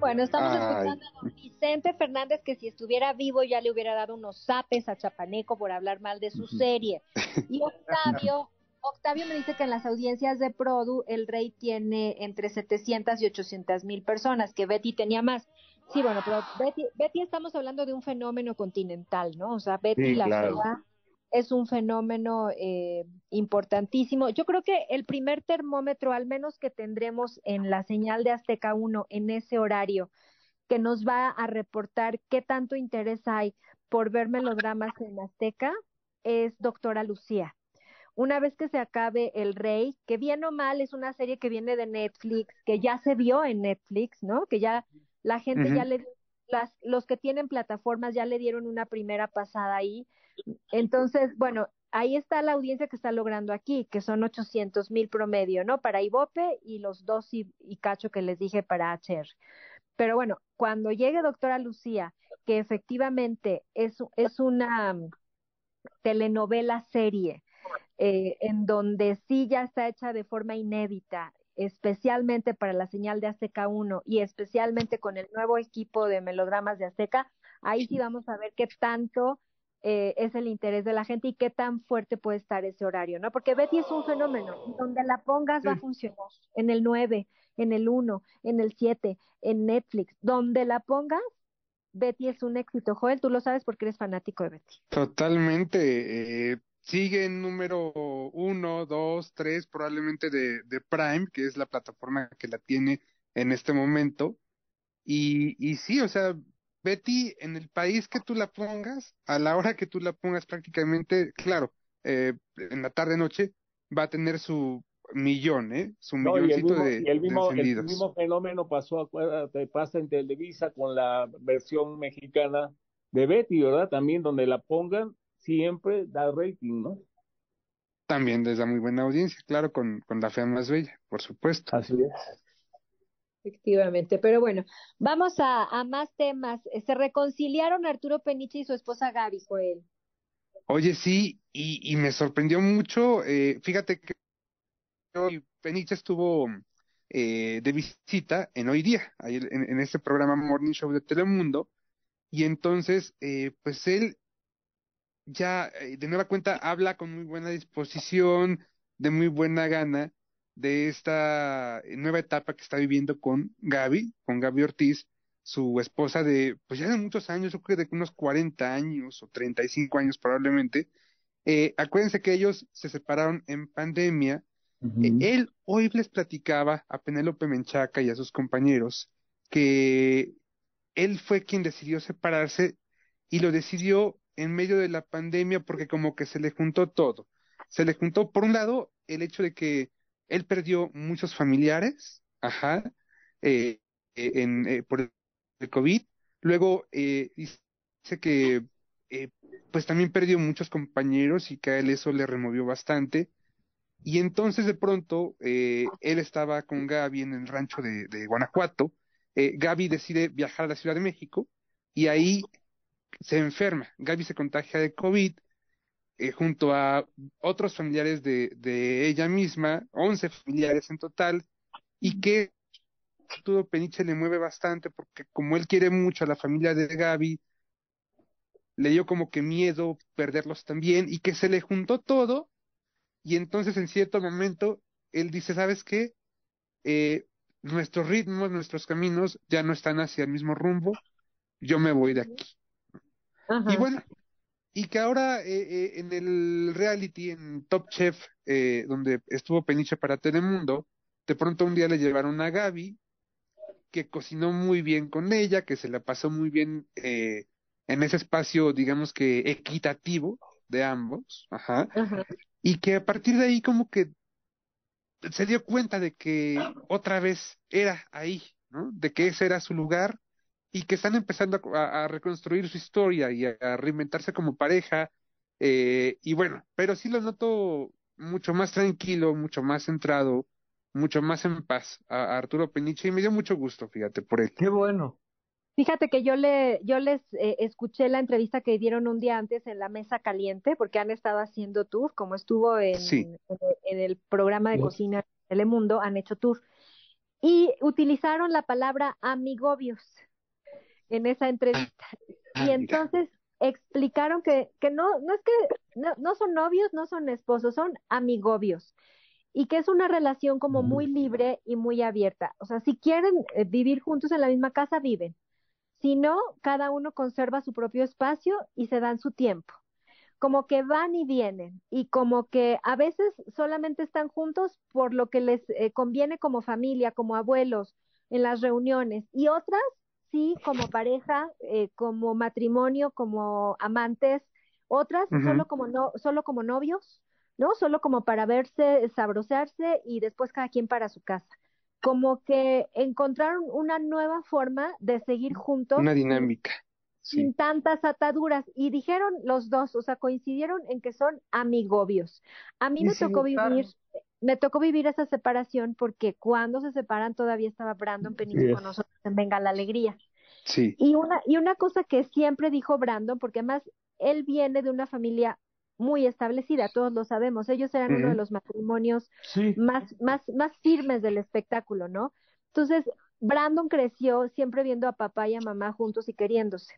Bueno, estamos escuchando a don Vicente Fernández, que si estuviera vivo ya le hubiera dado unos zapes a Chapaneco por hablar mal de su serie. Y Octavio, Octavio me dice que en las audiencias de Produ el rey tiene entre 700 y 800 mil personas, que Betty tenía más. Sí, bueno, pero Betty, Betty estamos hablando de un fenómeno continental, ¿no? O sea, Betty la fea es un fenómeno eh, importantísimo. Yo creo que el primer termómetro, al menos que tendremos en la señal de Azteca 1 en ese horario, que nos va a reportar qué tanto interés hay por ver melodramas en Azteca, es Doctora Lucía. Una vez que se acabe El Rey, que bien o mal es una serie que viene de Netflix, que ya se vio en Netflix, ¿no? Que ya la gente ya le las, los que tienen plataformas ya le dieron una primera pasada ahí. Entonces, bueno, ahí está la audiencia que está logrando aquí, que son 800 mil promedio, ¿no? Para Ibope y los dos y, cacho que les dije para HR. Pero bueno, cuando llegue doctora Lucía, que efectivamente es, es una telenovela serie, eh, en donde sí ya está hecha de forma inédita, especialmente para la señal de Azteca 1 y especialmente con el nuevo equipo de melodramas de Azteca, ahí sí vamos a ver qué tanto eh, es el interés de la gente y qué tan fuerte puede estar ese horario, ¿no? Porque Betty es un fenómeno, donde la pongas va a funcionar, en el 9, en el 1, en el 7, en Netflix, donde la pongas, Betty es un éxito. Joel, tú lo sabes porque eres fanático de Betty. Totalmente. Eh, sigue en número uno, dos, tres, probablemente de, de Prime, que es la plataforma que la tiene en este momento. Y, y sí, o sea, Betty, en el país que tú la pongas, a la hora que tú la pongas prácticamente, claro, eh, en la tarde-noche, va a tener su millón, ¿eh? Su milloncito de, y el mismo, el mismo fenómeno pasó, acuérdate, pasa en Televisa con la versión mexicana de Betty, ¿verdad? También donde la pongan, siempre da rating, ¿no? También les da muy buena audiencia, claro, con, con La Fea Más Bella, por supuesto. Así es. Efectivamente, pero bueno, vamos a, a más temas. Se reconciliaron Arturo Peniche y su esposa Gaby, Joel. Oye, sí, y, y me sorprendió mucho. Eh, fíjate que Peniche estuvo eh, de visita en Hoy Día, en, en este programa Morning Show de Telemundo, y entonces, eh, pues él ya eh, de nueva cuenta habla con muy buena disposición, de muy buena gana de esta nueva etapa que está viviendo con Gaby, con Gaby Ortiz, su esposa de, pues ya de muchos años, yo creo de unos 40 años o 35 años probablemente. Eh, acuérdense que ellos se separaron en pandemia. Eh, él hoy les platicaba a Penélope Menchaca y a sus compañeros que él fue quien decidió separarse y lo decidió en medio de la pandemia porque como que se le juntó todo. Se le juntó, por un lado, el hecho de que él perdió muchos familiares, ajá, eh, eh en, eh, por el COVID. Luego eh, dice que eh, pues también perdió muchos compañeros y que a él eso le removió bastante. Y entonces de pronto eh, él estaba con Gaby en el rancho de, de Guanajuato. Gaby decide viajar a la Ciudad de México y ahí se enferma. Gaby se contagia de COVID eh, junto a otros familiares de, de ella misma, 11 familiares en total, y que todo Peniche le mueve bastante porque como él quiere mucho a la familia de Gaby, le dio como que miedo perderlos también y que se le juntó todo y entonces en cierto momento él dice, ¿sabes qué? Eh, nuestros ritmos, nuestros caminos ya no están hacia el mismo rumbo, yo me voy de aquí. Y bueno, y que ahora eh, eh, en el reality, en Top Chef, eh, donde estuvo Peniche para Telemundo, de pronto un día le llevaron a Gaby, que cocinó muy bien con ella, que se la pasó muy bien eh, en ese espacio, digamos que equitativo de ambos, ajá, y que a partir de ahí como que se dio cuenta de que otra vez era ahí, ¿no? De que ese era su lugar y que están empezando a, a reconstruir su historia y a, a reinventarse como pareja. Eh, y bueno, pero sí lo noto mucho más tranquilo, mucho más centrado, mucho más en paz a, a Arturo Peniche y me dio mucho gusto, fíjate, por él. Qué bueno. Fíjate que yo le, yo les eh, escuché la entrevista que dieron un día antes en la mesa caliente, porque han estado haciendo tour, como estuvo en, Sí. en, en el programa de cocina Telemundo, han hecho tour. y utilizaron la palabra amigobios en esa entrevista. Ah, y mira. entonces explicaron que, que no, no es que no, no son novios, no son esposos, son amigobios. Y que es una relación como muy libre y muy abierta. O sea, si quieren eh, vivir juntos en la misma casa, viven. Si no, cada uno conserva su propio espacio y se dan su tiempo. Como que van y vienen y como que a veces solamente están juntos por lo que les eh, conviene como familia, como abuelos, en las reuniones. Y otras, sí, como pareja, eh, como matrimonio, como amantes. Otras, solo como no, solo como novios, ¿no? Solo como para verse, sabrosearse y después cada quien para su casa. Como que encontraron una nueva forma de seguir juntos Una dinámica. sin tantas ataduras. Y dijeron los dos, o sea, coincidieron en que son amigobios. A mí me tocó vivir, me tocó vivir esa separación porque cuando se separan todavía estaba Brandon Peniche es. con nosotros en Venga la Alegría. Sí. Y una, y una cosa que siempre dijo Brandon, porque además él viene de una familia muy establecida, todos lo sabemos, ellos eran uno de los matrimonios Sí. más, más, más firmes del espectáculo, ¿no? Entonces, Brandon creció siempre viendo a papá y a mamá juntos y queriéndose.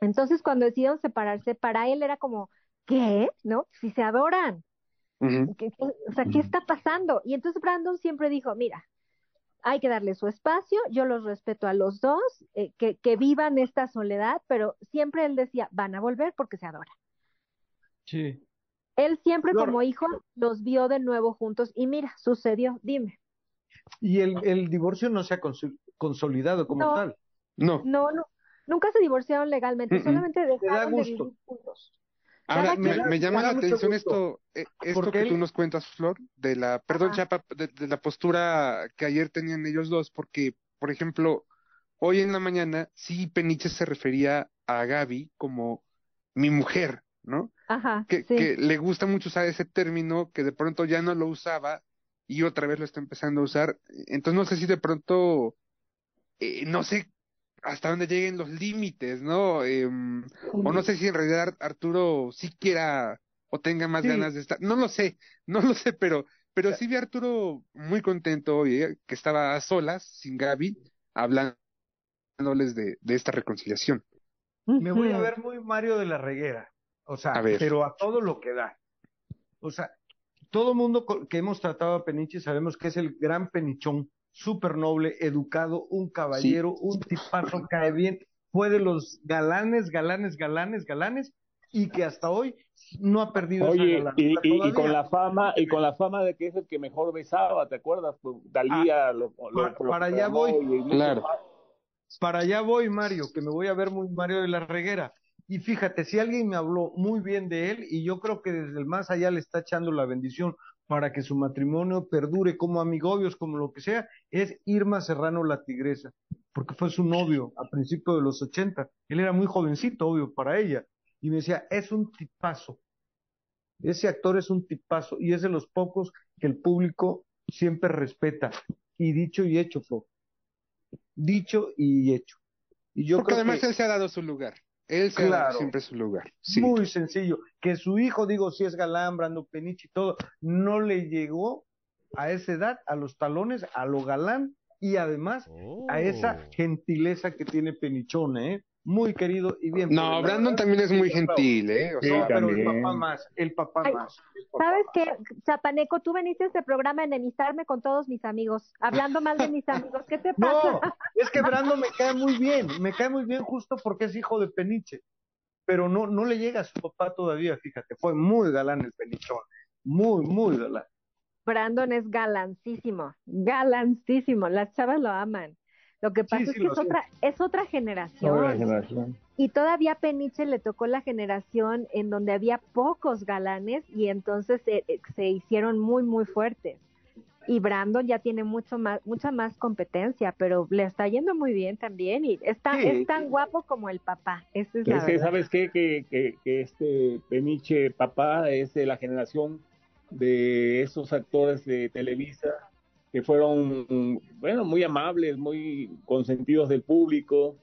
Entonces, cuando decidieron separarse, para él era como, ¿qué? ¿No? Si se adoran. ¿Qué- qué- o sea, ¿qué está pasando? Y entonces Brandon siempre dijo, mira, hay que darle su espacio, yo los respeto a los dos, eh, que, que vivan esta soledad, pero siempre él decía, van a volver porque se adoran. Sí. Él siempre Flor. como hijo los vio de nuevo juntos y mira, sucedió, dime. Y el, el divorcio no se ha consolidado como No. tal. No. No, no, nunca se divorciaron legalmente, solamente dejaron de gusto. vivir juntos. Ahora, me, llama la atención esto, eh, esto que tú él- nos cuentas, Flor, de la, perdón, Ajá. Chapa, de, de la postura que ayer tenían ellos dos, porque, por ejemplo, hoy en la mañana, sí Peniche se refería a Gaby como mi mujer, ¿no? Ajá, Que, sí. que le gusta mucho usar ese término, que de pronto ya no lo usaba y otra vez lo está empezando a usar. Entonces no sé si de pronto, eh, no sé hasta dónde lleguen los límites, ¿no? Em, o no sé si en realidad Ar- Arturo sí quiera o tenga más Sí. ganas de estar. No lo sé, no lo sé, pero, pero sí vi a Arturo muy contento hoy, ¿eh? que estaba a solas, sin Gaby, hablándoles de, de esta reconciliación. Me voy a ver muy Mario de la Reguera. O sea, A ver. pero a todo lo que da. O sea, todo mundo que hemos tratado a Peniche sabemos que es el gran penichón, súper noble, educado, un caballero, un tipazo, cae bien, fue de los galanes, galanes, galanes, galanes, y que hasta hoy no ha perdido esa Oye, galanura y, y- con la fama, y con la fama de que es el que mejor besaba, ¿te acuerdas? Pues Dalía lo, lo- Ah, para- lo para allá voy. y- Claro. Para allá voy, Mario, que me voy a ver muy Mario de la Reguera. Y fíjate, si alguien me habló muy bien de él, y yo creo que desde el más allá le está echando la bendición para que su matrimonio perdure como amigobios, como lo que sea, es Irma Serrano la Tigresa, porque fue su novio a principios de los 80. Él era muy jovencito, obvio, para ella. Y me decía, es un tipazo. Ese actor es un tipazo, y es de los pocos que el público siempre respeta. Y dicho y hecho, Flo. Dicho y hecho. Y yo Porque creo además que él se ha dado su lugar. Él se Claro. siempre su lugar. Sí. muy sencillo. Que su hijo, digo, si es galán, Brando Peniche y todo, no le llegó a esa edad, a los talones, a lo galán y además a esa Oh. gentileza que tiene Penichone, ¿eh? Muy querido y bien. No, Brandon también es muy gentil, ¿eh? O Sí, sea, No, pero el papá más, el papá Ay, más. el papá ¿Sabes más. qué, Chapaneco? Tú veniste a este programa a enemistarme con todos mis amigos, hablando mal de mis amigos. ¿Qué te No, pasa? es que Brandon me cae muy bien, me cae muy bien justo porque es hijo de Peniche, pero no, no le llega a su papá todavía, fíjate, fue muy galán el Penichón, muy, muy galán. Brandon es galancísimo, galancísimo. Las chavas lo aman. Lo que pasa Sí, es sí, que es sé. otra, es otra generación. Otra generación. Y todavía a Peniche le tocó la generación en donde había pocos galanes y entonces se, se hicieron muy, muy fuertes. Y Brandon ya tiene mucho más, mucha más competencia, pero le está yendo muy bien también y está, Sí. es tan guapo como el papá. Esa es la Es que. ¿sabes qué? Que, que, que este Peniche papá es de la generación de esos actores de Televisa que fueron, bueno, muy amables, muy consentidos del público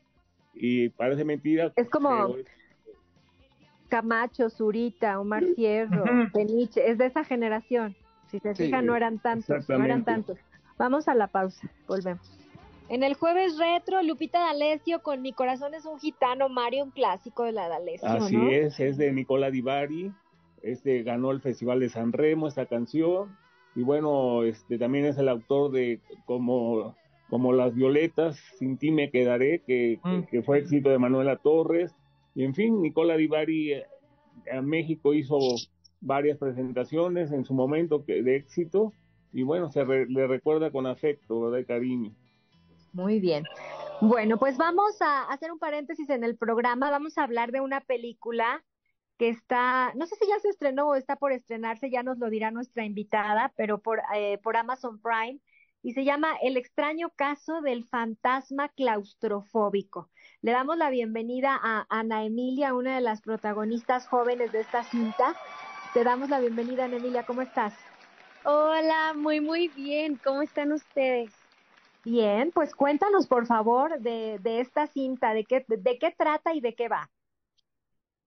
y parece mentira. Es como- Camacho, Zurita, Omar Sierro, Ujú. Peniche, es de esa generación. Si se Sí, fijan, no eran tantos, no eran tantos. Vamos a la pausa, volvemos. En el jueves retro, Lupita D'Alessio con Mi corazón es un gitano, Mario, un clásico de la D'Alessio, Así ¿no? es, es de Nicola Divari, este ganó el Festival de San Remo esta canción y bueno, este también es el autor de como como las violetas, sin ti me quedaré, que, Mm. que, que fue éxito de Manuela Torres y en fin, Nicola Divari eh, a México hizo varias presentaciones en su momento que, de éxito y bueno, se re- le recuerda con afecto, ¿verdad? y cariño. Muy bien. Bueno, pues vamos a hacer un paréntesis en el programa. Vamos a hablar de una película que está, no sé si ya se estrenó o está por estrenarse, ya nos lo dirá nuestra invitada, pero por, eh, por Amazon Prime, y se llama El extraño caso del fantasma claustrofóbico. Le damos la bienvenida a Ana Emilia, una de las protagonistas jóvenes de esta cinta. Te damos la bienvenida, Ana Emilia, ¿cómo estás? Hola, muy muy bien. ¿Cómo están ustedes? Bien, pues cuéntanos por favor de, de esta cinta, de qué, de qué trata y de qué va.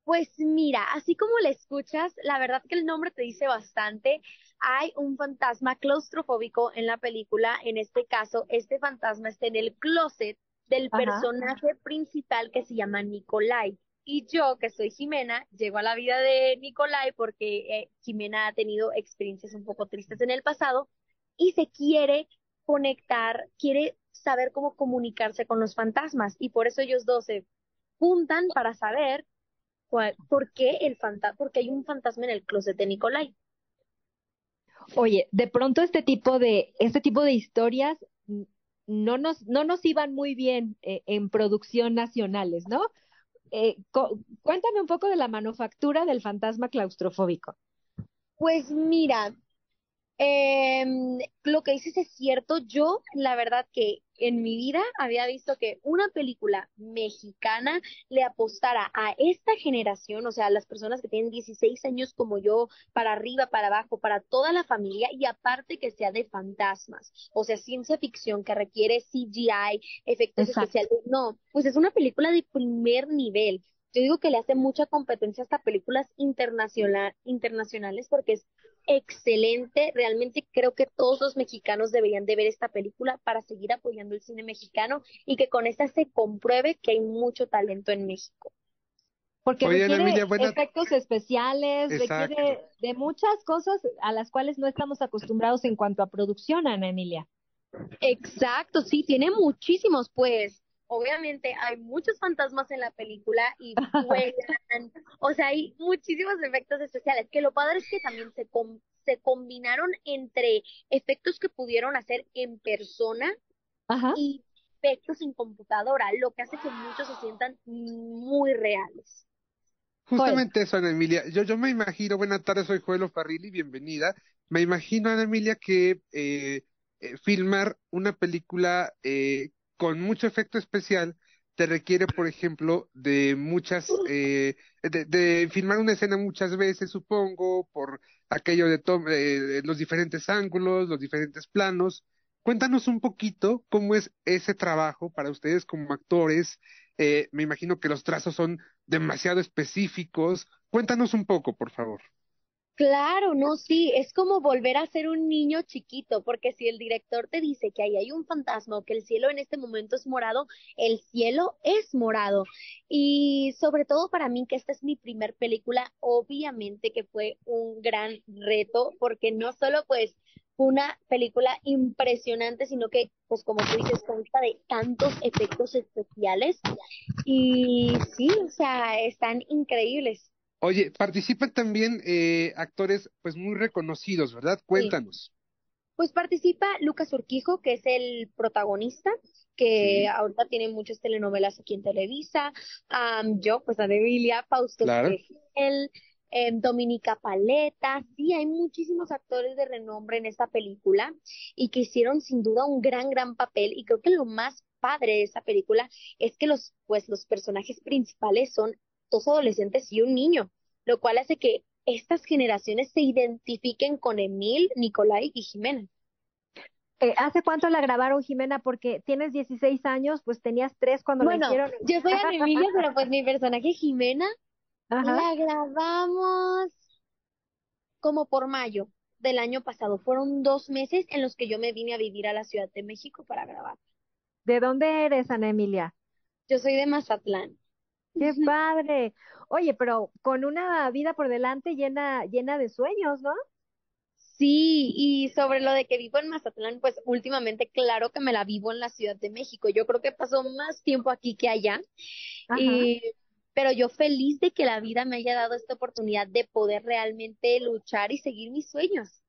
Pues mira, así como la escuchas, la verdad que el nombre te dice bastante. Hay un fantasma claustrofóbico en la película. En este caso, este fantasma está en el closet del Ajá. personaje principal que se llama Nicolai. Y yo, que soy Jimena, llego a la vida de Nicolai porque eh, Jimena ha tenido experiencias un poco tristes en el pasado y se quiere conectar, quiere saber cómo comunicarse con los fantasmas. Y por eso ellos dos se juntan para saber cuál- por qué el fanta porque hay un fantasma en el closet de Nicolai. Oye, de pronto este tipo de, este tipo de historias no nos, no nos iban muy bien eh, en producción nacionales, ¿no? Eh, cuéntame un poco de la manufactura del fantasma claustrofóbico. Pues mira, em, lo que dices es cierto. Yo, la verdad que en mi vida había visto que una película mexicana le apostara a esta generación, o sea, a las personas que tienen 16 años como yo, para arriba, para abajo, para toda la familia, y aparte que sea de fantasmas, o sea, ciencia ficción que requiere CGI, efectos Exacto. especiales. No, pues es una película de primer nivel. Yo digo que le hace mucha competencia hasta películas internacional, internacionales porque es excelente. Realmente creo que todos los mexicanos deberían de ver esta película para seguir apoyando el cine mexicano y que con esta se compruebe que hay mucho talento en México. Porque Oye, requiere Emilia, buena- efectos especiales, Exacto. requiere de muchas cosas a las cuales no estamos acostumbrados en cuanto a producción, Ana Emilia. Exacto, sí, tiene muchísimos, pues. Obviamente hay muchos fantasmas en la película y vuelan, o sea, hay muchísimos efectos especiales, que lo padre es que también se, com- se combinaron entre efectos que pudieron hacer en persona Ajá. y efectos en computadora, lo que hace que muchos se sientan muy reales. Justamente eso, Ana Emilia. Yo, yo me imagino, buenas tardes, soy Joel Farrilli, bienvenida. Me imagino, Ana Emilia, que eh, eh, filmar una película eh, con mucho efecto especial te requiere, por ejemplo, de muchas, eh, de, de filmar una escena muchas veces, supongo, por aquello de eh, los diferentes ángulos, los diferentes planos. Cuéntanos un poquito cómo es ese trabajo para ustedes como actores. Eh, me imagino que los trazos son demasiado específicos. Cuéntanos un poco, por favor. Claro, no, sí, es como volver a ser un niño chiquito, porque si el director te dice que ahí hay un fantasma o que el cielo en este momento es morado, el cielo es morado. Y sobre todo para mí, que esta es mi primer película, obviamente que fue un gran reto, porque no solo pues fue una película impresionante, sino que, pues como tú dices, consta de tantos efectos especiales. Y sí, o sea, están increíbles. Oye, participan también eh, actores pues muy reconocidos, ¿verdad? Cuéntanos. Pues participa Lucas Urquijo, que es el protagonista, que Sí. ahorita tiene muchas telenovelas aquí en Televisa. Yo, pues Emilia, Fausto Claro. Esquivel, em, Dominica Paleta. Sí, hay muchísimos actores de renombre en esta película y que hicieron sin duda un gran, gran papel. Y creo que lo más padre de esta película es que los, pues, los personajes principales son dos adolescentes y un niño, lo cual hace que estas generaciones se identifiquen con Emil, Nicolai y Jimena. Eh, ¿hace cuánto la grabaron, Jimena? Porque tienes 16 años, pues tenías 3 cuando la Bueno, hicieron. yo soy Ana Emilia, pero pues mi personaje Jimena Ajá. la grabamos como por mayo. del año pasado. Fueron dos meses en los que yo me vine a vivir a la Ciudad de México para grabar. ¿De dónde eres, Ana Emilia? Yo soy de Mazatlán. ¡Qué padre! Oye, pero con una vida por delante llena, llena de sueños, ¿no? Sí, y sobre lo de que vivo en Mazatlán, pues últimamente claro que me la vivo en la Ciudad de México. Yo creo que paso más tiempo aquí que allá. Y, pero yo feliz de que la vida me haya dado esta oportunidad de poder realmente luchar y seguir mis sueños.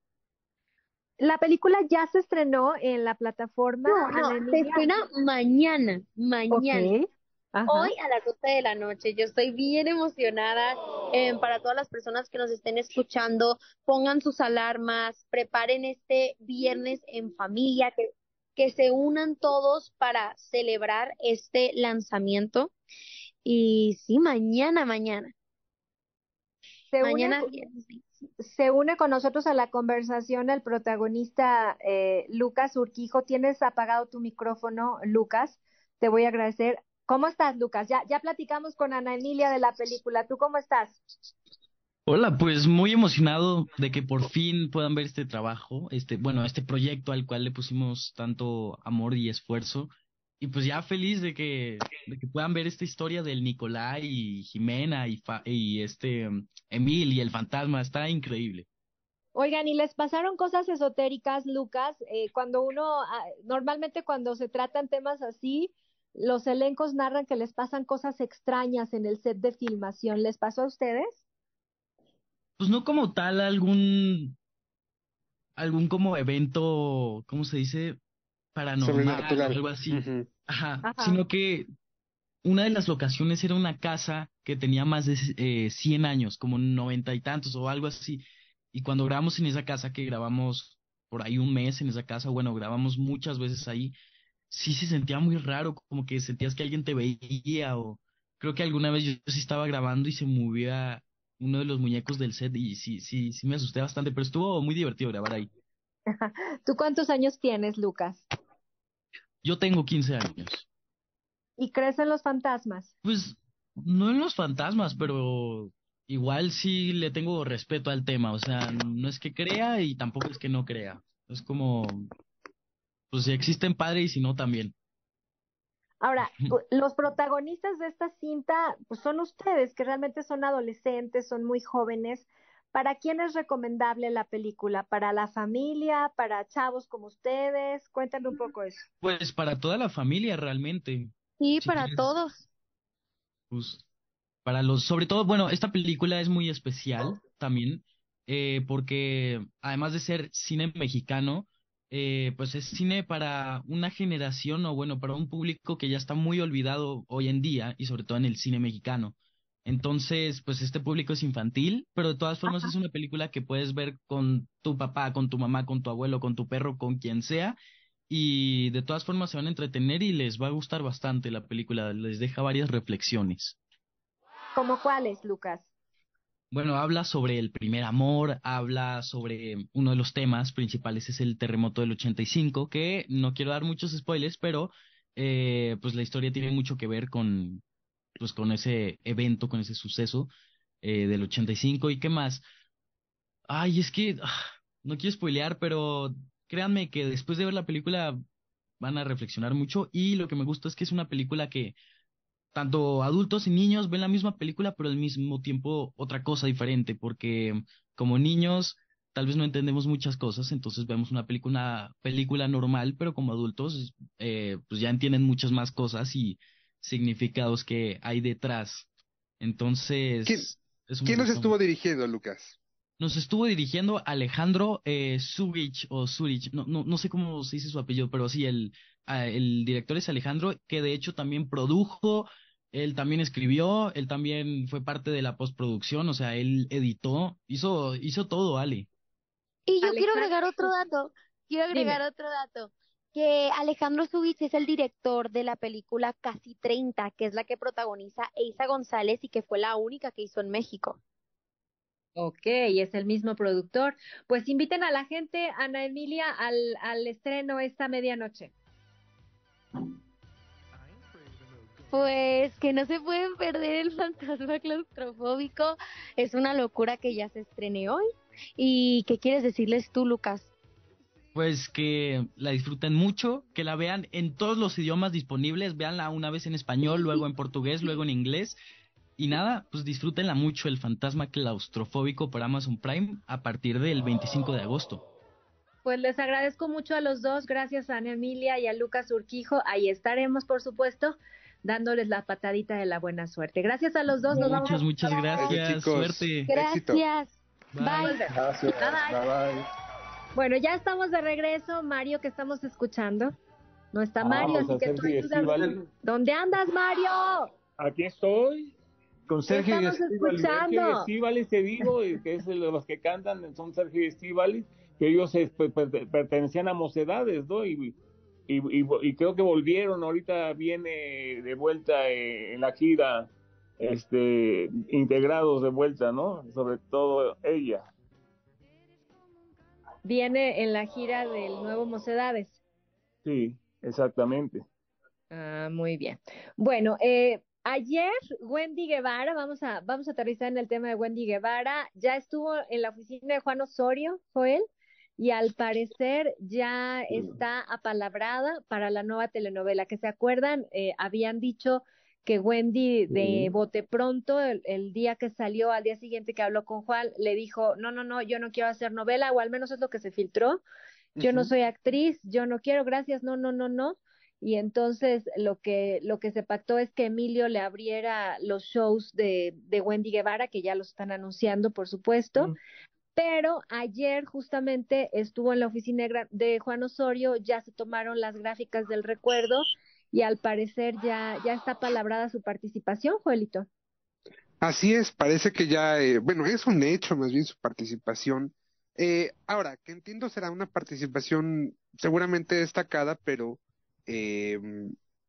La película ya se estrenó en la plataforma. No, no, se estrena mañana, mañana. Hoy a las 12 de la noche. Yo estoy bien emocionada. Eh, para todas las personas que nos estén escuchando, pongan sus alarmas, preparen este viernes en familia, que, que se unan todos para celebrar este lanzamiento. Y sí, mañana, mañana. Se mañana une, se une con nosotros a la conversación el protagonista eh, Lucas Urquijo. Tienes apagado tu micrófono, Lucas. Te voy a agradecer. ¿Cómo estás, Lucas? Ya, ya platicamos con Ana Emilia de la película. ¿Tú cómo estás? Hola, pues muy emocionado de que por fin puedan ver este trabajo, este, bueno, este proyecto al cual le pusimos tanto amor y esfuerzo. Y pues ya feliz de que, de que puedan ver esta historia del Nicolai y Jimena y, y este Emil y el fantasma. Está increíble. Oigan, ¿y les pasaron cosas esotéricas, Lucas? Eh, cuando uno, ah, normalmente cuando se tratan temas así, los elencos narran que les pasan cosas extrañas en el set de filmación. ¿Les pasó a ustedes? Pues no como tal algún algún como evento, ¿cómo se dice? Paranormal, algo así. Ajá. Sino que una de las locaciones era una casa que tenía más de eh, 100 años, como noventa y tantos o algo así. Y cuando grabamos en esa casa, que grabamos por ahí un mes en esa casa, bueno, grabamos muchas veces ahí, sí se sentía muy raro, como que sentías que alguien te veía o creo que alguna vez yo, sí estaba grabando y se movía uno de los muñecos del set y sí, sí, sí me asusté bastante, pero estuvo muy divertido grabar ahí. ¿Tú cuántos años tienes, Lucas? Yo tengo 15 años. ¿Y crees en los fantasmas? Pues no en los fantasmas, pero igual sí le tengo respeto al tema, o sea, no es que crea y tampoco es que no crea. Es como pues si existen padres y si no también. Ahora, los protagonistas de esta cinta pues son ustedes, que realmente son adolescentes, son muy jóvenes. ¿Para quién es recomendable la película? ¿Para la familia? ¿Para chavos como ustedes? Cuéntame un poco eso. Pues para toda la familia realmente. Sí, para todos. Pues para los, sobre todo, bueno, esta película es muy especial también, eh, porque además de ser cine mexicano, eh, pues es cine para una generación o bueno, para un público que ya está muy olvidado hoy en día y sobre todo en el cine mexicano. Entonces, pues este público es infantil, pero de todas formas es una película que puedes ver con tu papá, con tu mamá, con tu abuelo, con tu perro, con quien sea, y de todas formas se van a entretener y les va a gustar bastante la película, les deja varias reflexiones. ¿Como cuáles, Lucas? Bueno, habla sobre el primer amor, habla sobre uno de los temas principales es el terremoto del 85, que no quiero dar muchos spoilers, pero eh, pues la historia tiene mucho que ver con pues con ese evento, con ese suceso eh, del 85 y qué más. Ay, es que ah, no quiero spoilear, pero créanme que después de ver la película van a reflexionar mucho y lo que me gusta es que es una película que tanto adultos y niños ven la misma película, pero al mismo tiempo otra cosa diferente, porque como niños tal vez no entendemos muchas cosas, entonces vemos una película, película normal, pero como adultos eh, pues ya entienden muchas más cosas y significados que hay detrás. Entonces... ¿Quién, nos estuvo dirigiendo, Lucas? Nos estuvo dirigiendo Alejandro eh, o Zurich, no, no, no sé cómo se dice su apellido, pero sí, el, el director es Alejandro, que de hecho también produjo, él también escribió, él también fue parte de la postproducción, o sea, él editó, hizo, hizo todo, Ale. Y yo quiero agregar otro dato, quiero agregar otro dato, que Alejandro Zubich es el director de la película Casi 30, que es la que protagoniza Eisa González y que fue la única que hizo en México. Ok, es el mismo productor. Pues inviten a la gente, Ana Emilia, al, al estreno esta medianoche. Pues que no se pueden perder el fantasma claustrofóbico. Es una locura que ya se estrene hoy. ¿Y qué quieres decirles tú, Lucas? Pues que la disfruten mucho, que la vean en todos los idiomas disponibles, véanla una vez en español, luego en portugués, luego en inglés. Y nada, pues disfrútenla mucho, el fantasma claustrofóbico por Amazon Prime a partir del 25 de agosto. Pues les agradezco mucho a los dos, gracias a Ana Emilia y a Lucas Urquijo. Ahí estaremos, por supuesto, dándoles la patadita de la buena suerte. Gracias a los dos, nos muchas, vamos. Muchas, gracias, suerte. Gracias. Bye. Gracias. Bye, bye. Bye, bye. Bueno, ya estamos de regreso, Mario, que estamos escuchando. No está Mario, Vamos a así que tú. Estíbaliz. ¿Dónde andas, Mario? Aquí estoy. Con Sergio y escuchando. Sergio te digo, que es de los que cantan, son Sergio y Estíbaliz, que ellos eh, per- pertenecían a Mocedades, ¿no? Y, y, y- y creo que volvieron, ahorita viene de vuelta eh, en la gira, este, integrados de vuelta, ¿no? Sobre todo ella. Viene en la gira del nuevo Mocedades. Sí, exactamente. Ah, muy bien. Bueno, eh, ayer Wendy Guevara, vamos a, vamos a aterrizar en el tema de Wendy Guevara, ya estuvo en la oficina de Juan Osorio, Joel, y al parecer ya está apalabrada para la nueva telenovela, que se acuerdan, Eh, habían dicho que Wendy de bote pronto, el, el día que salió, al día siguiente que habló con Juan, le dijo, no, no, no, yo no quiero hacer novela, o al menos es lo que se filtró, yo no soy actriz, yo no quiero, gracias, no, no, no, no. Y entonces lo que, lo que se pactó es que Emilio le abriera los shows de, de Wendy Guevara, que ya los están anunciando, por supuesto. Mm. Pero ayer justamente estuvo en la oficina de Juan Osorio, ya se tomaron las gráficas del recuerdo y al parecer ya, ya está palabrada su participación, Joelito. Así es, parece que ya, eh, bueno, es un hecho más bien su participación. Eh, ahora, que entiendo será una participación seguramente destacada, pero eh,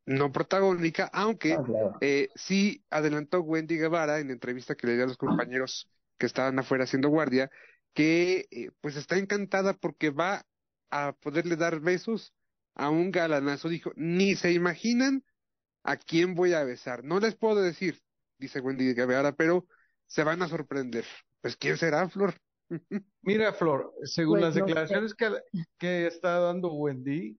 no protagónica, aunque Ah, claro. eh, sí adelantó Wendy Guevara en entrevista que le dio a los compañeros que estaban afuera haciendo guardia, que eh, pues está encantada porque va a poderle dar besos a un galanazo. Dijo, ni se imaginan a quién voy a besar. No les puedo decir, dice Wendy Guevara, pero se van a sorprender. Pues ¿quién será, Flor? Mira, Flor, según Pues las no sé. declaraciones que, que está dando Wendy,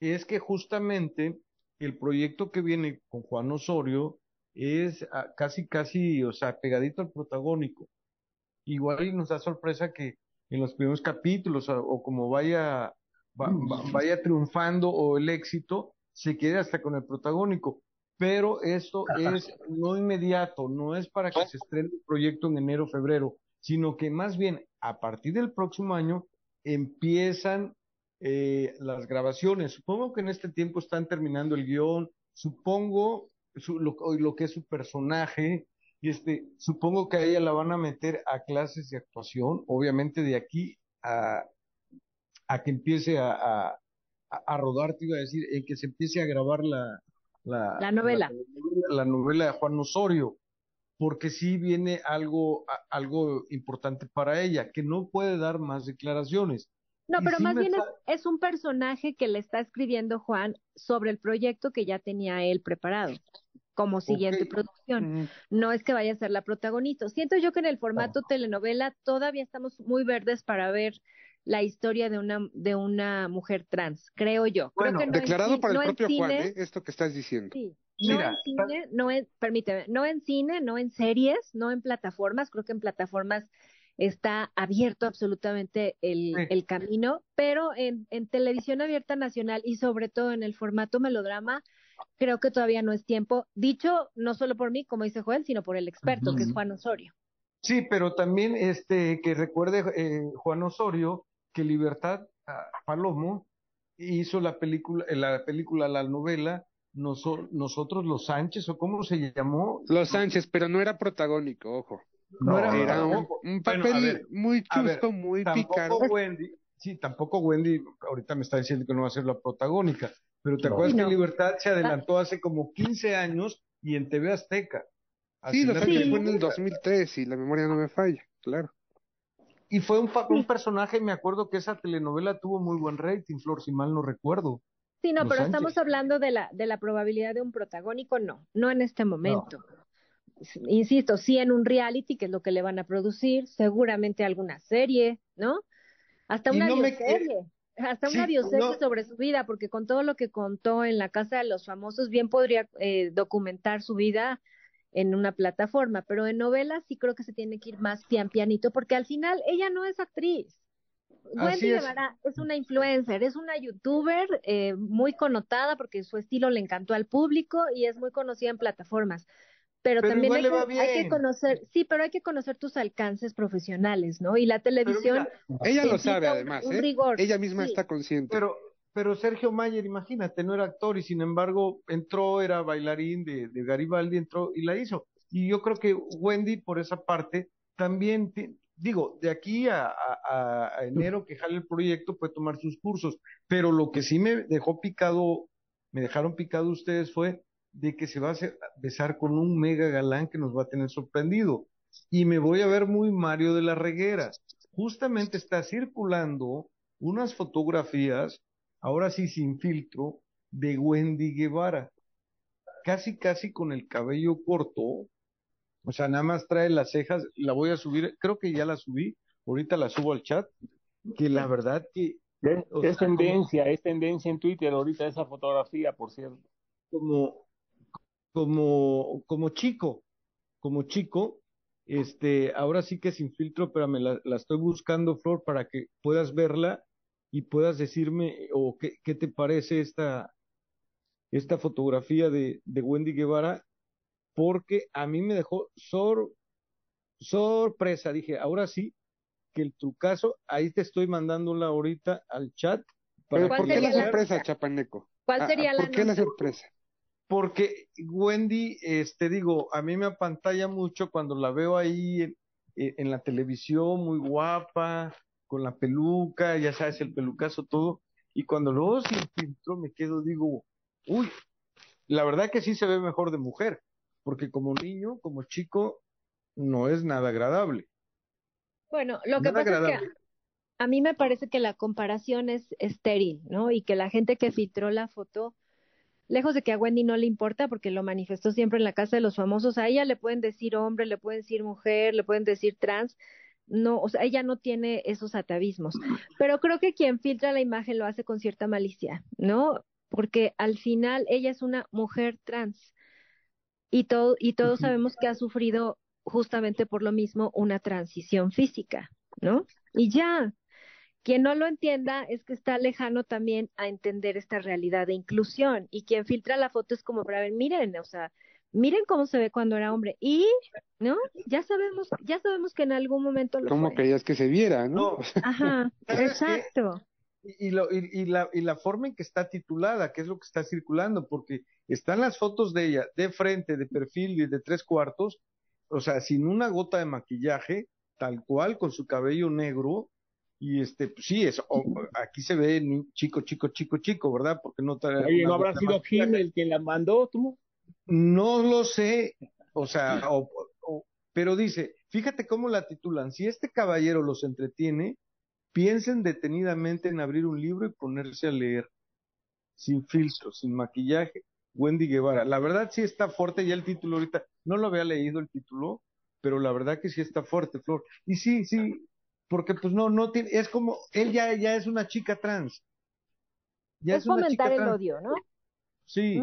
es que justamente el proyecto que viene con Juan Osorio es ah, casi, casi, o sea, pegadito al protagónico. Igual y nos da sorpresa que en los primeros capítulos o, o como vaya, va- va- vaya triunfando o el éxito, se quede hasta con el protagónico. Pero esto es no inmediato, no es para que se estrene el proyecto en enero, febrero, sino que más bien a partir del próximo año empiezan eh, las grabaciones. Supongo que en este tiempo están terminando el guion, supongo su- lo, lo que es su personaje, y este, supongo que a ella la van a meter a clases de actuación, obviamente de aquí a, a que empiece a, a, a rodar, te iba a decir, en que se empiece a grabar la, la, La novela. la, la novela de Juan Osorio, porque sí viene algo, algo importante para ella, que no puede dar más declaraciones. No, pero sí más bien es, es un personaje que le está escribiendo Juan sobre el proyecto que ya tenía él preparado como siguiente producción. Mm, No es que vaya a ser la protagonista. Siento yo que en el formato telenovela todavía estamos muy verdes para ver la historia de una de una mujer trans, creo yo. Creo Bueno, que no en Declarado por el no propio Juan, cine, ¿eh? Esto que estás diciendo. Sí, Mira, no en cine, no en, permíteme, no en cine, no en series, no en plataformas, creo que en plataformas está abierto absolutamente el, Sí. el camino, pero en, en televisión abierta nacional y sobre todo en el formato melodrama, creo que todavía no es tiempo, dicho no solo por mí, como dice Joel, sino por el experto, que es. Juan Osorio. Sí, pero también este que recuerde eh, Juan Osorio que Libertad ah, Palomo hizo la película, eh, la película, la novela Noso- Nosotros los Sánchez o cómo se llamó. Los Sánchez, pero no era protagónico, ojo. No era Era un, un papel ver, muy ver, chusco, muy. Wendy, sí, tampoco Wendy, ahorita me está diciendo que no va a ser la protagónica, pero te No. acuerdas Sí, que no. Libertad se adelantó hace como 15 años y en TV Azteca. Sí, Sí. fue en el película. 2003 y la memoria no me falla, claro. Y fue un, personaje, me acuerdo que esa telenovela tuvo muy buen rating, Flor, si mal no recuerdo. Sí, no, Los pero Sánchez. estamos hablando de la, de la probabilidad de un protagónico, no, no en este momento. Insisto, sí en un reality, que es lo que le van a producir, seguramente alguna serie, ¿no? Hasta una bioserie, hasta una bioserie sobre su vida, porque con todo lo que contó en la Casa de los Famosos, bien podría eh, documentar su vida en una plataforma, pero en novelas sí creo que se tiene que ir más pian pianito, porque al final ella no es actriz. Wendy es. es una influencer, es una youtuber eh, muy connotada porque su estilo le encantó al público y es muy conocida en plataformas. Pero, también hay que, conocer, sí, pero hay que conocer tus alcances profesionales, ¿no? Y la televisión. ella lo sabe además, ¿eh? ella misma está consciente. Pero, pero Sergio Mayer, imagínate, no era actor y sin embargo entró, era bailarín de, de Garibaldi, entró y la hizo. Y yo creo que Wendy, por esa parte, también digo, de aquí a, enero que jale el proyecto puede tomar sus cursos, pero lo que sí me dejó picado, me dejaron picado ustedes fue de que se va a besar con un mega galán que nos va a tener sorprendido. Y me voy a ver muy Mario de la Reguera. Justamente está circulando unas fotografías, ahora sí sin filtro, de Wendy Guevara. Casi, casi con el cabello corto, o sea, nada más trae las cejas, la voy a subir, creo que ya la subí, ahorita la subo al chat, que la verdad que... Es, tendencia, es tendencia en Twitter ahorita esa fotografía, por cierto. Como, como, como chico, como chico, este, ahora sí que sin filtro, pero me la, estoy buscando, Flor, para que puedas verla y puedas decirme, o qué, qué te parece esta, esta fotografía de, de Wendy Guevara porque a mí me dejó sor, sorpresa. Dije, ahora sí, que el trucazo, ahí te estoy mandándola ahorita al chat. Para ¿Por qué la sorpresa, Chapaneco? ¿Cuál ah, sería la ¿Por qué la sorpresa? Porque Wendy, este digo, a mí me apantalla mucho cuando la veo ahí en, en la televisión, muy guapa, con la peluca, ya sabes, el pelucazo, todo. Y cuando luego sin filtro me quedo, digo, uy, la verdad que sí se ve mejor de mujer porque como niño, como chico, no es nada agradable. Bueno, lo que pasa es que a mí me parece que la comparación es estéril, ¿no? Y que la gente que filtró la foto, lejos de que a Wendy no le importa, porque lo manifestó siempre en la casa de los famosos, a ella le pueden decir hombre, le pueden decir mujer, le pueden decir trans, no, o sea, ella no tiene esos atavismos. Pero creo que quien filtra la imagen lo hace con cierta malicia, ¿no? Porque al final ella es una mujer trans y, todo, y todos sabemos que ha sufrido justamente por lo mismo una transición física, ¿no? Y ya, quien no lo entienda es que está lejano también a entender esta realidad de inclusión y quien filtra la foto es como para ver, miren, o sea, miren cómo se ve cuando era hombre y, ¿no? Ya sabemos, ya sabemos que en algún momento lo Como querías que se viera, ¿no? Ajá, exacto y, lo, y, la, y la forma en que está titulada, que es lo que está circulando, porque están las fotos de ella de frente, de perfil y de tres cuartos, o sea, sin una gota de maquillaje, tal cual, con su cabello negro, y este, pues sí, es, aquí se ve chico, chico, chico, chico, ¿verdad? Porque no Oye, ¿no habrá sido Kim el que la mandó tú? No lo sé, o sea, pero dice, fíjate cómo la titulan, si este caballero los entretiene, Piensen detenidamente en abrir un libro y ponerse a leer, sin filtro, sin maquillaje. Wendy Guevara. La verdad sí está fuerte ya el título ahorita. No lo había leído el título, pero la verdad que sí está fuerte, Flor. Y sí, sí, porque pues no, no tiene, es como, él ya, ya es una chica trans. Ya es, fomentar el odio, ¿no? Sí.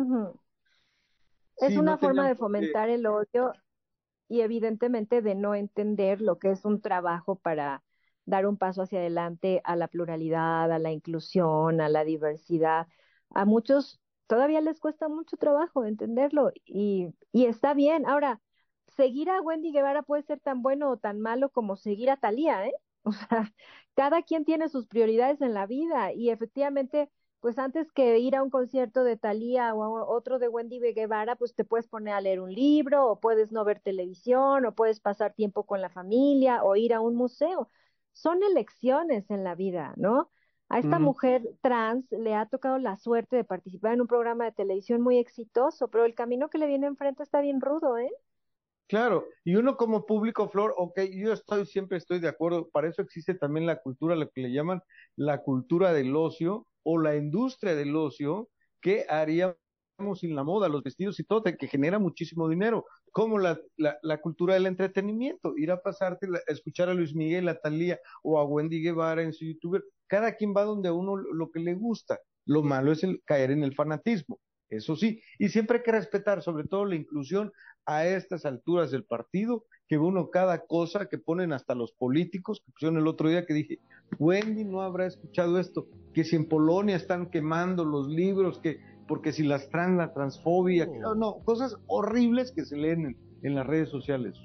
Es una forma de fomentar el odio y evidentemente de no entender lo que es un trabajo para dar un paso hacia adelante a la pluralidad, a la inclusión, a la diversidad. A muchos todavía les cuesta mucho trabajo entenderlo y, y está bien. Ahora, seguir a Wendy Guevara puede ser tan bueno o tan malo como seguir a Talía, ¿eh? O sea, cada quien tiene sus prioridades en la vida y efectivamente, pues antes que ir a un concierto de Talía o a otro de Wendy Guevara, pues te puedes poner a leer un libro o puedes no ver televisión o puedes pasar tiempo con la familia o ir a un museo son elecciones en la vida, ¿no? A esta mujer trans le ha tocado la suerte de participar en un programa de televisión muy exitoso, pero el camino que le viene enfrente está bien rudo, ¿eh? Claro, y uno como público, Flor, ok, yo estoy, siempre estoy de acuerdo, para eso existe también la cultura, lo que le llaman la cultura del ocio o la industria del ocio, que haría sin la moda, los vestidos y todo, que genera muchísimo dinero, como la, la, la cultura del entretenimiento, ir a pasarte, a escuchar a Luis Miguel, a Talía o a Wendy Guevara en su youtuber, cada quien va donde uno lo que le gusta, lo malo es el caer en el fanatismo, eso sí, y siempre hay que respetar sobre todo la inclusión a estas alturas del partido, que uno cada cosa que ponen hasta los políticos, que pusieron el otro día que dije, Wendy no habrá escuchado esto, que si en Polonia están quemando los libros, que porque si las trans, la transfobia, no, no, cosas horribles que se leen en, las redes sociales.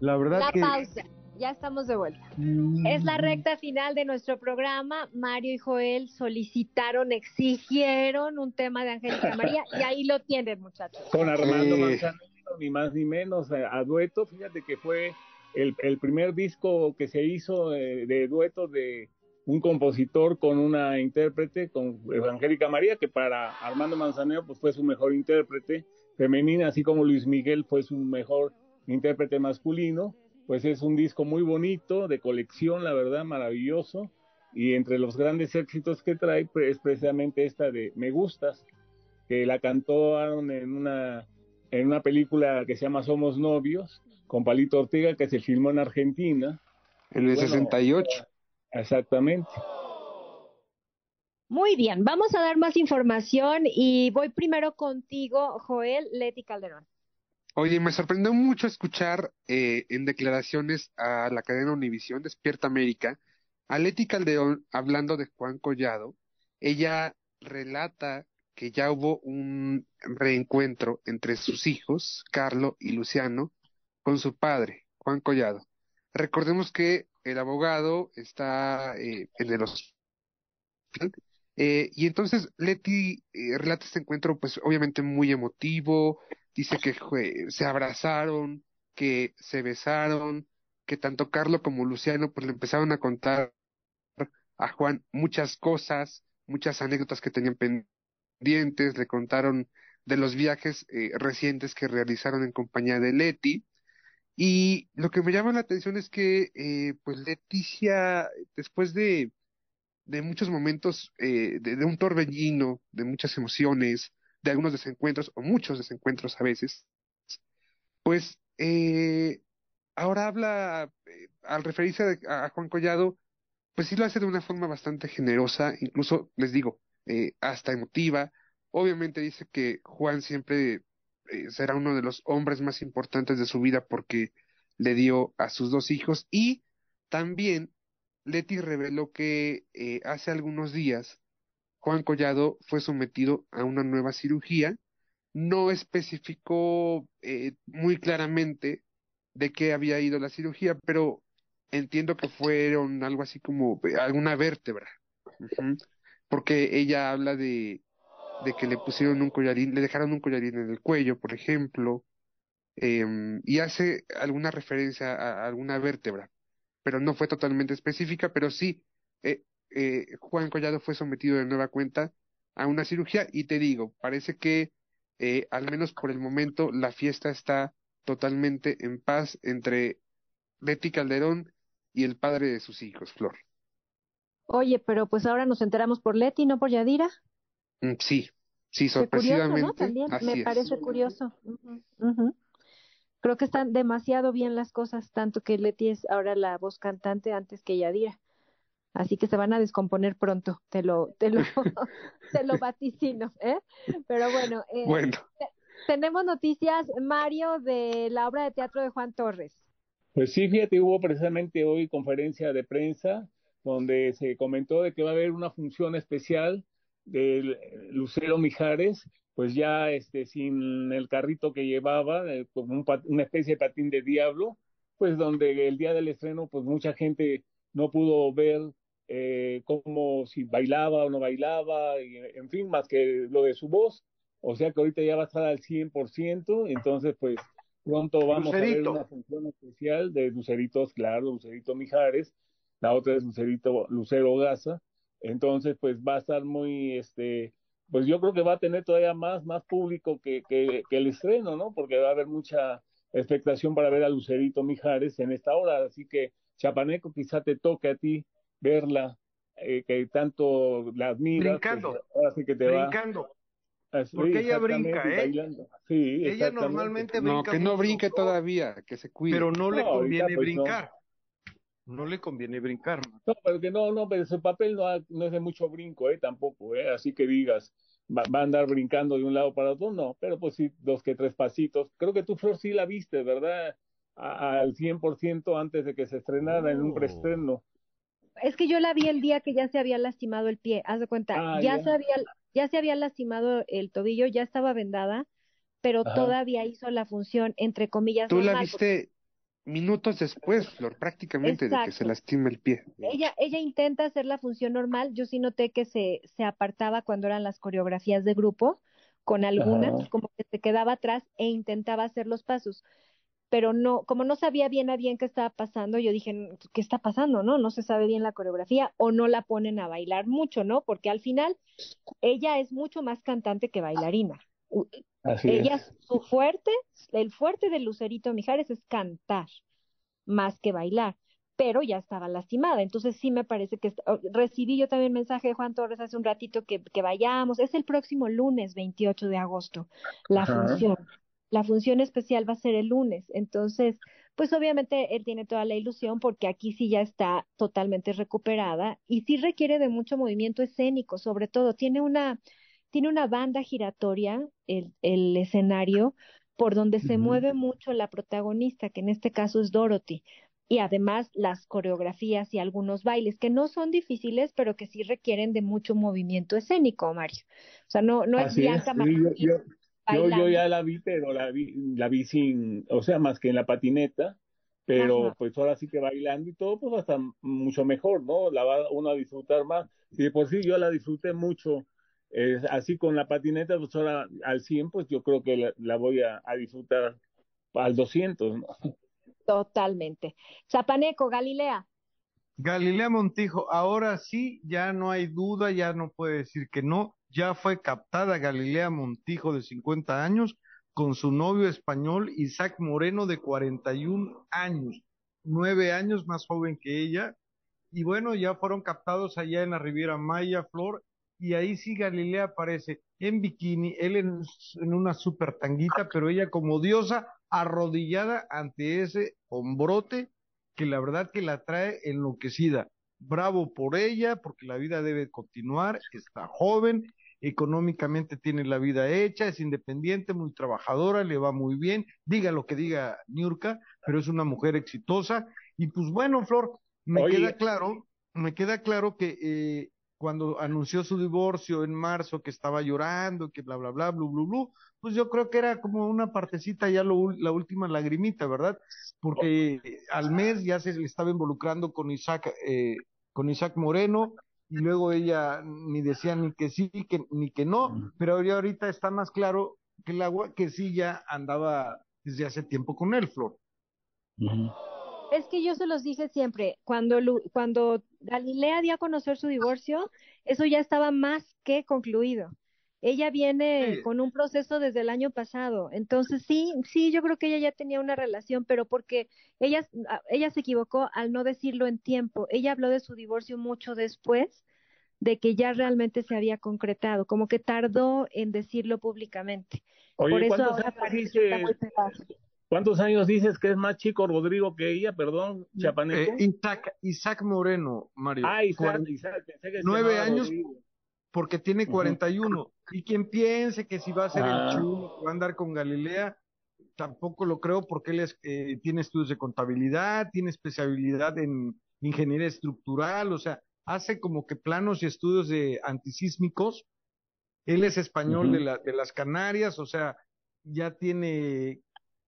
La verdad la que... pausa. Ya estamos de vuelta. Mm. Es la recta final de nuestro programa. Mario y Joel solicitaron, exigieron un tema de Angélica María y ahí lo tienen, muchachos. Con Armando Manzanero, ni más ni menos, eh, a, dueto. Fíjate que fue el, el primer disco que se hizo de, de dueto de un compositor con una intérprete, con Angélica María, que para Armando Manzanero pues fue su mejor intérprete femenina, así como Luis Miguel fue su mejor intérprete masculino, pues es un disco muy bonito, de colección, la verdad, maravilloso, y entre los grandes éxitos que trae pues, es precisamente esta de Me Gustas, que la cantaron en una, en una película que se llama Somos Novios, con Palito Ortega, que se filmó en Argentina. En el 68. Exactamente. Muy bien, vamos a dar más información y voy primero contigo, Joel Leti Calderón. Oye, me sorprendió mucho escuchar eh, en declaraciones a la cadena Univisión Despierta América a Leti Calderón hablando de Juan Collado. Ella relata que ya hubo un reencuentro entre sus hijos, Carlo y Luciano, con su padre, Juan Collado. Recordemos que el abogado está eh, en el hospital. Eh, y entonces Leti eh, relata este encuentro, pues obviamente muy emotivo, dice que se abrazaron, que se besaron, que tanto Carlos como Luciano pues le empezaron a contar a Juan muchas cosas, muchas anécdotas que tenían pendientes, le contaron de los viajes eh, recientes que realizaron en compañía de Leti, y lo que me llama la atención es que, eh, pues Leticia, después de, de muchos momentos, eh, de, un torbellino, de muchas emociones, de algunos desencuentros, o muchos desencuentros a veces, pues eh, ahora habla, eh, al referirse a, Juan Collado, pues sí lo hace de una forma bastante generosa, incluso les digo, eh, hasta emotiva. Obviamente dice que Juan siempre eh, será uno de los hombres más importantes de su vida porque le dio a sus dos hijos y también Leti reveló que hace algunos días Juan Collado fue sometido a una nueva cirugía. No especificó eh, muy claramente de qué había ido la cirugía, pero entiendo que fueron algo así como alguna vértebra, porque ella habla de que le pusieron un collarín, le dejaron un collarín en el cuello, por ejemplo, eh, y hace alguna referencia a, alguna vértebra, pero no fue totalmente específica, pero sí, eh, eh, Juan Collado fue sometido de nueva cuenta a una cirugía y te digo, parece que eh, al menos por el momento la fiesta está totalmente en paz entre Betty Calderón y el padre de sus hijos, Flor. Oye, pero pues ahora nos enteramos por Leti, no por Yadira. Mm, sí, sí, sorpresivamente. También me parece curioso. Creo que están demasiado bien las cosas, tanto que Leti es ahora la voz cantante antes que Yadira. Así que se van a descomponer pronto, te lo, te lo, te lo vaticino, ¿eh? Pero bueno, eh, bueno. tenemos noticias, Mario, de la obra de teatro de Juan Torres. Pues sí, fíjate, hubo precisamente hoy conferencia de prensa donde se comentó de que va a haber una función especial de Lucero Mijares, pues ya este, sin el carrito que llevaba, eh, como una especie de patín de diablo, pues donde el día del estreno, pues mucha gente no pudo ver eh, cómo si bailaba o no bailaba, y, en fin, más que lo de su voz, o sea que ahorita ya va a estar al 100%, entonces pues pronto vamos a ver una función especial de Luceritos, claro, Lucerito Mijares, la otra es Lucerito, Lucero Gaza, entonces, pues va a estar muy, este, pues yo creo que va a tener todavía más, más público que, que, el estreno, ¿no? Porque va a haber mucha expectación para ver a Lucerito Mijares en esta hora. Así que, Chapaneco, quizá te toque a ti verla, eh, que tanto la admiras. Pues, brincando. ahora sí que te brincando. Porque ella brinca, ¿eh? bailando. Sí, Ella normalmente No, brinca que no brinque todavía, que se cuide. Pero no le No, ahorita, conviene pues, no. brincar. No le conviene brincar. No, pero que no, no, pero su papel no, ha- no es de mucho brinco, ¿eh? Tampoco, ¿eh? Así que digas, va, va a andar brincando de un lado para otro, no, pero pues sí, dos que tres pasitos. Creo que tú, Flor, sí la viste, ¿verdad? A- al 100% antes de que se estrenara en un preestreno. Es que yo la vi el día que ya se había lastimado el pie, haz de cuenta, Ah, ya se había, ya se había lastimado el tobillo, ya estaba vendada, pero Ajá. todavía hizo la función, entre comillas, Tú la porque viste minutos después, Flor, prácticamente de que se lastima el pie. ella, ella intenta hacer la función normal, yo sí noté que se, se apartaba cuando eran las coreografías de grupo, con algunas, Ajá. como que se quedaba atrás e intentaba hacer los pasos. Pero no, como no sabía bien a bien qué estaba pasando, yo dije, ¿qué está pasando? ¿No? No se sabe bien la coreografía o no la ponen a bailar mucho, ¿no? Porque al final ella es mucho más cantante que bailarina. Así Ella, es. su fuerte, el fuerte de Lucerito Mijares es cantar más que bailar, pero ya estaba lastimada. Entonces sí me parece que está- recibí yo también mensaje de Juan Torres hace un ratito que, que vayamos. Es el próximo lunes 28 de agosto, la Ajá. función. La función especial va a ser el lunes. Entonces, pues obviamente él tiene toda la ilusión porque aquí sí ya está totalmente recuperada y sí requiere de mucho movimiento escénico, sobre todo. Tiene una, tiene una banda giratoria, el, el escenario, por donde se mueve mucho la protagonista, que en este caso es Dorothy. Y además las coreografías y algunos bailes que no son difíciles, pero que sí requieren de mucho movimiento escénico, Mario. O sea, no, no es Así es. Bianca Sí, Martínez yo, yo, yo, yo ya la vi, pero la vi, la vi sin, o sea, más que en la patineta, pero Ajá. pues ahora sí que bailando y todo, pues hasta mucho mejor, ¿no? La va uno a disfrutar más. Y de por sí yo la disfruté mucho, eh, así con la patineta, pues ahora al 100, pues yo creo que la, la voy a, a disfrutar al 200, ¿no? Totalmente. Zapaneco, Galilea. Galilea Montijo, ahora sí, ya no hay duda, ya no puede decir que no, ya fue captada Galilea Montijo de 50 años con su novio español Isaac Moreno de 41 años, nueve años más joven que ella, y bueno, ya fueron captados allá en la Riviera Maya, Flor, y ahí sí Galilea aparece en bikini, él en, en una super tanguita, pero ella como diosa arrodillada ante ese hombrote que la verdad que la trae enloquecida. Bravo por ella, porque la vida debe continuar, está joven, económicamente tiene la vida hecha, es independiente, muy trabajadora, le va muy bien, diga lo que diga Niurka, pero es una mujer exitosa. Y pues bueno, Flor, me Oye. queda claro, me queda claro que eh, cuando anunció su divorcio en marzo, que estaba llorando, que bla, bla, bla, blu, blu, blu, pues yo creo que era como una partecita ya lo la última lagrimita, ¿verdad? Porque al mes ya se le estaba involucrando con Isaac, eh, con Isaac Moreno, y luego ella ni decía ni que sí, que, ni que no, pero ahorita está más claro que el agua que sí ya andaba desde hace tiempo con él, Flor. Es que yo se los dije siempre, cuando, Lu- cuando Galilea dio a conocer su divorcio, eso ya estaba más que concluido. Ella viene Sí. con un proceso desde el año pasado. Entonces, sí, sí, yo creo que ella ya tenía una relación, pero porque ella, ah, ella se equivocó al no decirlo en tiempo. Ella habló de su divorcio mucho después de que ya realmente se había concretado, como que tardó en decirlo públicamente. Por eso ¿cuántos ahora parece que está muy. Cuántos años dices que es más chico Rodrigo que ella, perdón, Chapaneco? Eh, Isaac, Isaac Moreno, Mario. ah, Isaac, pensé que nueve años. Rodrigo. porque tiene Ujú. 41. Y quien piense que si va a ser Ah. el chulo, que va a andar con Galilea, tampoco lo creo porque él es, eh, tiene estudios de contabilidad, tiene especialidad en ingeniería estructural, o sea, hace como que planos y estudios de antisísmicos. Él es español Ujú. de, la, de las Canarias, o sea, ya tiene,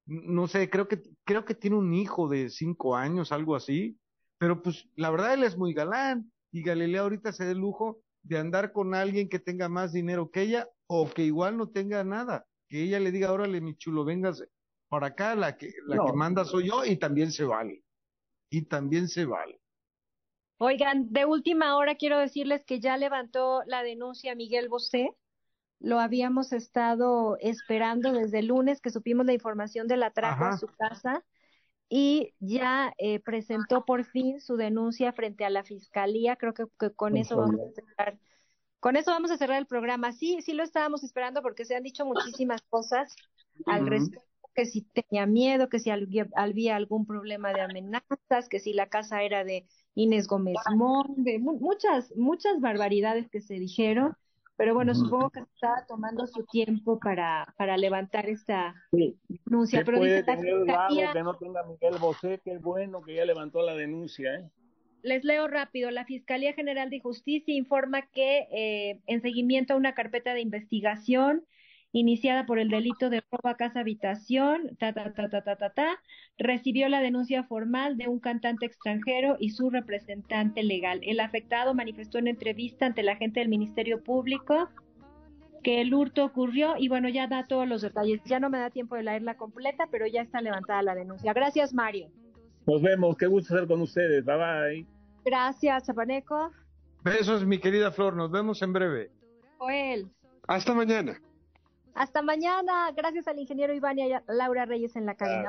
no sé, creo que, creo que tiene un hijo de cinco años, algo así. Pero pues la verdad él es muy galán y Galilea ahorita se da el lujo de andar con alguien que tenga más dinero que ella o que igual no tenga nada. Que ella le diga, órale, mi chulo, vengas para acá, la que, la No. que manda soy yo y también se vale. Y también se vale. Oigan, de última hora quiero decirles que ya levantó la denuncia Miguel Bosé. Lo habíamos estado esperando desde el lunes que supimos la información del atraco Ajá. a su casa y ya eh, presentó por fin su denuncia frente a la fiscalía. Creo que, que con eso vamos a estar Con eso vamos a cerrar el programa. Sí, sí lo estábamos esperando porque se han dicho muchísimas cosas al respecto, que si tenía miedo, que si había algún problema de amenazas, que si la casa era de Inés Gómez de muchas, muchas barbaridades que se dijeron. Pero bueno, supongo que estaba tomando su tiempo para, para levantar esta denuncia. Pero puede tener fiscalía... que no tenga Miguel Bosé, que es bueno que ya levantó la denuncia, ¿eh? Les leo rápido. La Fiscalía General de Justicia informa que eh, en seguimiento a una carpeta de investigación iniciada por el delito de robo a casa habitación, ta, ta, ta, ta, ta, ta, ta, recibió la denuncia formal de un cantante extranjero y su representante legal. El afectado manifestó en entrevista ante la agente del Ministerio Público que el hurto ocurrió y bueno, ya da todos los detalles. Ya no me da tiempo de leerla completa, pero ya está levantada la denuncia. Gracias, Mario. Nos vemos, qué gusto estar con ustedes. Bye bye. Gracias, Chapaneco. Besos, mi querida Flor. Nos vemos en breve. Joel. Hasta mañana. Hasta mañana. Gracias al ingeniero Iván y a Laura Reyes en la cabina.